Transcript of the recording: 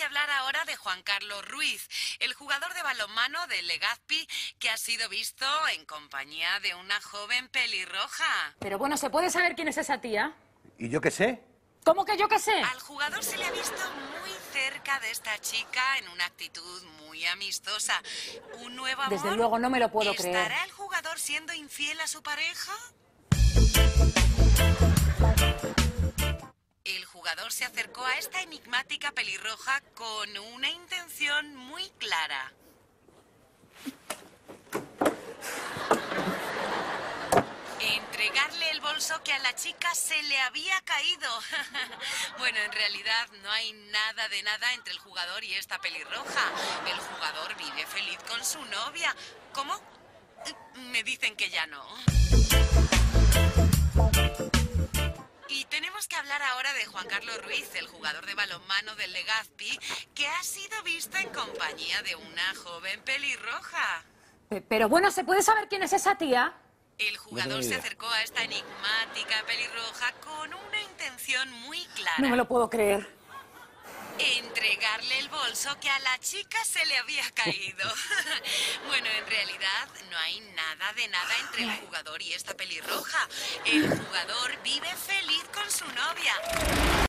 que hablar ahora de Juan Carlos Ruiz, el jugador de balonmano del Legazpi que ha sido visto en compañía de una joven pelirroja. Pero bueno, ¿se puede saber quién es esa tía? ¿Y yo qué sé? ¿Cómo que yo qué sé? Al jugador se le ha visto muy cerca de esta chica en una actitud muy amistosa. ¿Un nuevo amor? Desde luego, no me lo puedo ¿Estará creer. el jugador siendo infiel a su pareja? Se acercó a esta enigmática pelirroja con una intención muy clara. Entregarle el bolso que a la chica se le había caído. bueno, en realidad no hay nada de nada entre el jugador y esta pelirroja. El jugador vive feliz con su novia. ¿Cómo? Me dicen que ya no. De Juan Carlos Ruiz, el jugador de balonmano del Legazpi, que ha sido visto en compañía de una joven pelirroja. Pe- Pero bueno, ¿se puede saber quién es esa tía? El jugador se acercó a esta enigmática pelirroja con una intención muy clara. No me lo puedo creer. El bolso que a la chica se le había caído. bueno, en realidad no hay nada de nada entre el jugador y esta pelirroja. El jugador vive feliz con su novia.